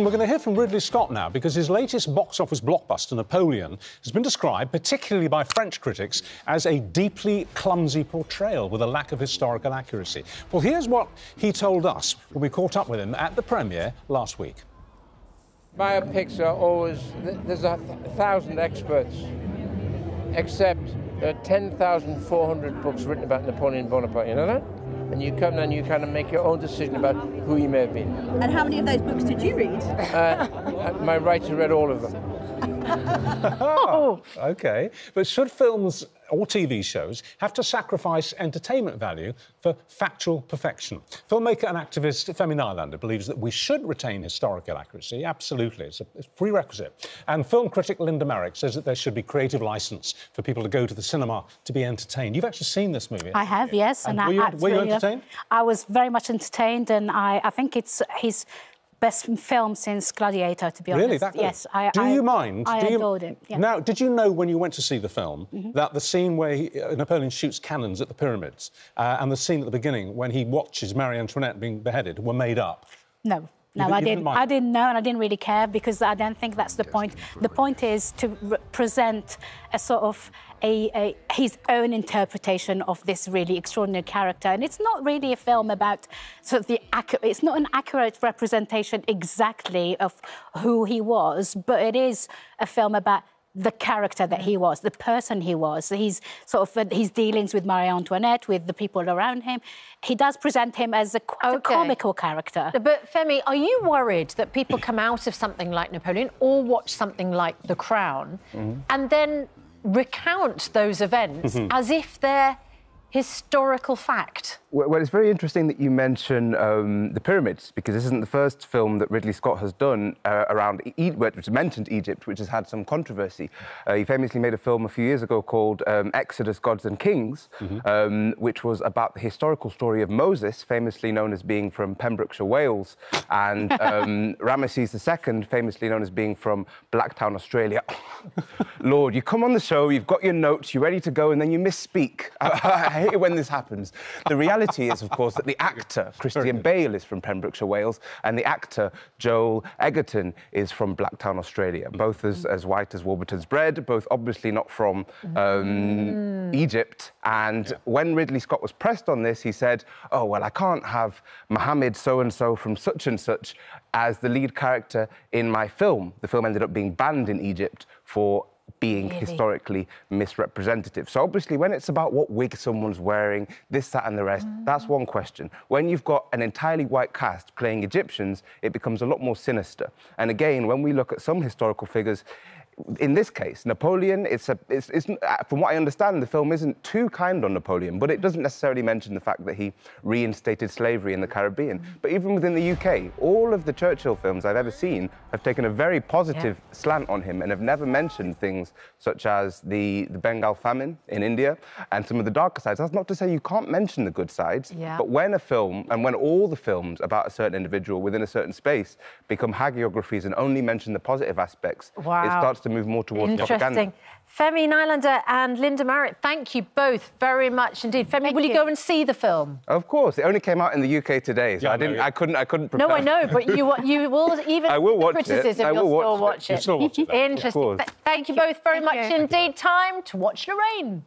We're going to hear from Ridley Scott now because his latest box office blockbuster, Napoleon, has been described, particularly by French critics, as a deeply clumsy portrayal with a lack of historical accuracy. Well, here's what he told us when we caught up with him at the premiere last week. Biopics are always, there's a thousand experts, except uh, there are 10,400 books written about Napoleon Bonaparte, you know that? And you come and you kind of make your own decision about who you may have been. And how many of those books did you read? Uh, my writer read all of them. oh. Okay. But should films or TV shows have to sacrifice entertainment value for factual perfection? Filmmaker and activist Femi Nylander believes that we should retain historical accuracy. Absolutely. It's a, it's a prerequisite. And film critic Linda Marric says that there should be creative license for people to go to the cinema to be entertained. You've actually seen this movie. I have, yes. And, and were, you, were you entertained? I was very much entertained, and I, I think it's his best film since Gladiator, to be really? honest. That good? Yes, I. Do I, you mind? I Do you... adored it. Yeah. Now, did you know when you went to see the film mm -hmm. that the scene where he, uh, Napoleon shoots cannons at the pyramids uh, and the scene at the beginning when he watches Marie Antoinette being beheaded were made up? No. No, I didn't. I didn't know, and I didn't really care because I don't think that's the point. The point is to present a sort of a, a, his own interpretation of this really extraordinary character, and it's not really a film about sort of the accurate. It's not an accurate representation exactly of who he was, but it is a film about the character that he was, the person he was. He's sort of his dealings with Marie Antoinette, with the people around him. He does present him as a, okay. a comical character. But Femi, are you worried that people come out of something like Napoleon or watch something like The Crown mm -hmm. and then recount those events mm -hmm. as if they're historical fact? Well, it's very interesting that you mention um, the pyramids, because this isn't the first film that Ridley Scott has done uh, around, e which mentioned Egypt, which has had some controversy. Uh, he famously made a film a few years ago called um, Exodus, Gods and Kings, mm -hmm. um, which was about the historical story of Moses, famously known as being from Pembrokeshire, Wales, and um, Ramesses II, famously known as being from Blacktown, Australia. Lord, you come on the show, you've got your notes, you're ready to go, and then you misspeak. I, I hate it when this happens. The reality is, of course, that the actor, Christian Bale, is from Pembrokeshire, Wales, and the actor, Joel Edgerton, is from Blacktown, Australia. Both as, as white as Warburton's bread, both obviously not from um, mm. Egypt. And yeah. when Ridley Scott was pressed on this, he said, oh, well, I can't have Mohammed so-and-so from such and such as the lead character in my film. The film ended up being banned in Egypt for being really? historically misrepresentative. So obviously, when it's about what wig someone's wearing, this, that, and the rest, mm. that's one question. When you've got an entirely white cast playing Egyptians, it becomes a lot more sinister. And again, when we look at some historical figures, in this case, Napoleon, it's a, it's, it's, uh, from what I understand, the film isn't too kind on Napoleon, but it doesn't necessarily mention the fact that he reinstated slavery in the Caribbean. Mm. But even within the UK, all of the Churchill films I've ever seen have taken a very positive yeah. slant on him and have never mentioned things such as the, the Bengal famine in India and some of the darker sides. That's not to say you can't mention the good sides, yeah. but when a film and when all the films about a certain individual within a certain space become hagiographies and only mention the positive aspects, wow. it starts to move more towards Interesting. propaganda. Femi Nylander and Linda Marriott, thank you both very much indeed. Femi, thank will you. you. go and see the film? Of course. It only came out in the UK today, so yeah, I didn't. No, yeah. I couldn't. I couldn't. Prepare. No, I know, but you you will even I will watch criticism. It. I will you'll watch still it. watch it. Interesting. Thank you both very thank much you. indeed. Time to watch Lorraine.